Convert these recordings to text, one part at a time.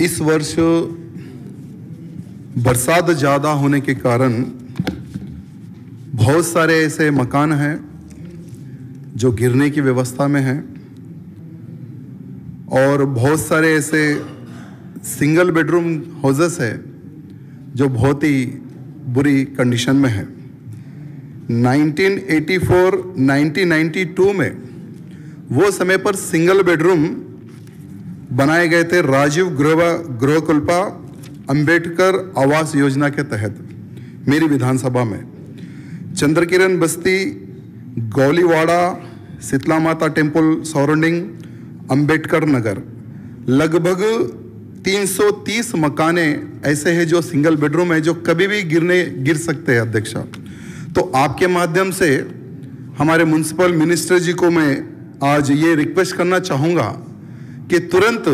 इस वर्ष बरसात ज़्यादा होने के कारण बहुत सारे ऐसे मकान हैं जो गिरने की व्यवस्था में हैं और बहुत सारे ऐसे सिंगल बेडरूम हाउसेस है जो बहुत ही बुरी कंडीशन में है। 1984 1992 में वो समय पर सिंगल बेडरूम बनाए गए थे राजीव गृह गृहकुल्पा अंबेडकर आवास योजना के तहत, मेरी विधानसभा में। चंद्रकिरण बस्ती, गौलीवाड़ा शीतला माता टेंपल सराउंडिंग अंबेडकर नगर। लगभग 330 मकाने ऐसे हैं जो सिंगल बेडरूम है, जो कभी भी गिरने, गिर सकते हैं अध्यक्ष। तो आपके माध्यम से हमारे म्यूनसिपल मिनिस्टर जी को मैं आज ये रिक्वेस्ट करना चाहूँगा कि तुरंत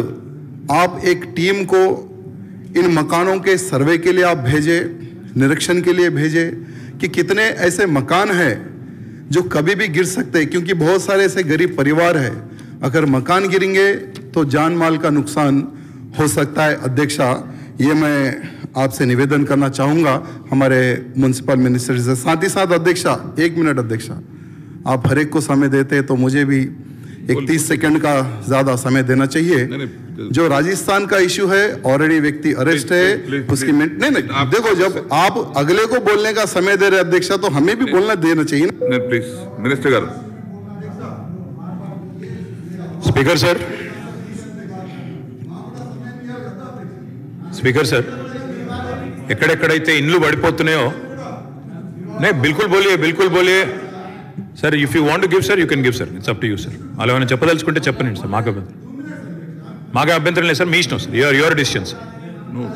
आप एक टीम को इन मकानों के सर्वे के लिए आप भेजें, निरीक्षण के लिए भेजें कि कितने ऐसे मकान हैं जो कभी भी गिर सकते हैं, क्योंकि बहुत सारे ऐसे गरीब परिवार हैं। अगर मकान गिरेंगे तो जान माल का नुकसान हो सकता है। अध्यक्षा, ये मैं आपसे निवेदन करना चाहूँगा हमारे म्यूनसिपल मिनिस्टर से। साथ ही साथ अध्यक्षा, एक मिनट अध्यक्षा, आप हर एक को समय देते तो मुझे भी एक तीस सेकंड का ज़्यादा समय देना चाहिए नहीं, नहीं, जो राजस्थान का इशू है ऑलरेडी व्यक्ति अरेस्ट है please, please, उसकी please. मिनट नहीं नहीं आप- देखो जब आप अगले को बोलने का समय दे रहे अध्यक्षा तो हमें भी बोलना देना चाहिए ना నేను ప్లీజ్ మినిస్టర్ గారు స్పీకర్ సార్ స్పీకర్ సార్ ఎక్కడెక్కడైతే ఇండ్లు పడిపోతున్నాయో నే బిల్కుల్ బోలియే బిల్కుల్ బోలియే Sir if you want give sir you can give sir it's up to you sir అలా ఏమైనా చెప్పదలుచుకుంటే చెప్పనండి సార్ మాకు అభ్యంతరం మాకు అభ్యంతరం లేదు సార్ మీ ఇష్టం sir your your decision sir no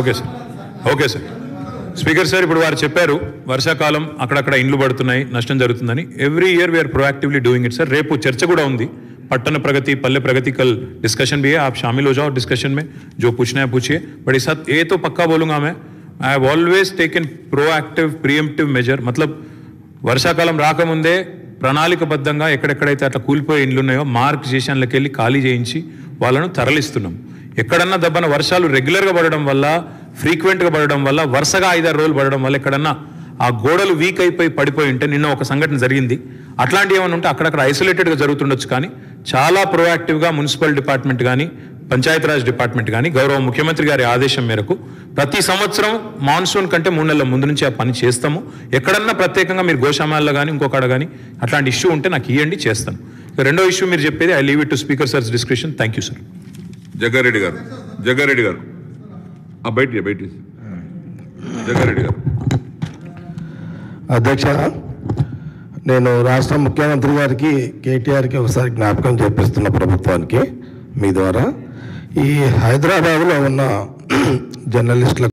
okay sir okay sir speaker sir ఇప్పుడు వారు చెప్పారు వర్షాకాలం అక్కడక్కడ ఇండ్లు పడుతున్నాయి నష్టం జరుగుతుందని. Every year we are proactively doing it sir రేపు చర్చ కూడా ఉంది. పట్టణ ప్రగతి పల్లె ప్రగతి కల్ డిస్కషన్ भी ఆప్ షామిల్ హో हो డిస్కషన్ మే. జో जो పూచే బట్ ఈ సార్ ఏతో పక్కా బోలుగా may I have always taken proactive preemptive measure మతలబ్ వర్షాకాలం రాకముందే ప్రణాళికబద్ధంగా ఎక్కడెక్కడైతే అట్లా కూలిపోయే ఇండ్లు ఉన్నాయో మార్క్ చేసి వెళ్ళి ఖాళీ చేయించి వాళ్ళను తరలిస్తున్నాం ఎక్కడన్నా దెబ్బన వర్షాలు రెగ్యులర్గా పడడం వల్ల ఫ్రీక్వెంట్గా పడడం వల్ల వరుసగా ఐదారు రోజులు పడడం వల్ల ఎక్కడన్నా ఆ గోడలు వీక్ అయిపోయి పడిపోయి ఉంటే నిన్న ఒక సంఘటన జరిగింది అట్లాంటివి ఏమైనా ఉంటే అక్కడక్కడ ఐసోలేటెడ్గా జరుగుతుండొచ్చు కానీ చాలా ప్రొయాక్టివ్గా మున్సిపల్ డిపార్ట్మెంట్ కానీ పంచాయతీరాజ్ డిపార్ట్మెంట్ కానీ గౌరవ ముఖ్యమంత్రి గారి ఆదేశం మేరకు ప్రతి సంవత్సరం మాన్సూన్ కంటే మూడు నెలల ముందు నుంచి ఆ పని చేస్తాము. ఎక్కడన్నా ప్రత్యేకంగా మీరు గోశామాల్లో కానీ ఇంకొకడ కానీ అట్లాంటి ఇష్యూ ఉంటే నాకు ఇవ్వండి చేస్తాను. ఇక రెండో ఇష్యూ మీరు చెప్పేది I leave it to speaker sir's description. Thank you sir. Jaggareddy garu Jaggareddy garu. ఆ బయట బయట జగ్గారెడ్డి గారు. అధ్యక్ష నేను రాష్ట్ర ముఖ్యమంత్రి గారికి కేటీఆర్కి ఒకసారి జ్ఞాపకం చేపిస్తున్న ప్రభుత్వానికి మీ ద్వారా. ఈ హైదరాబాద్లో ఉన్న జర్నలిస్టుల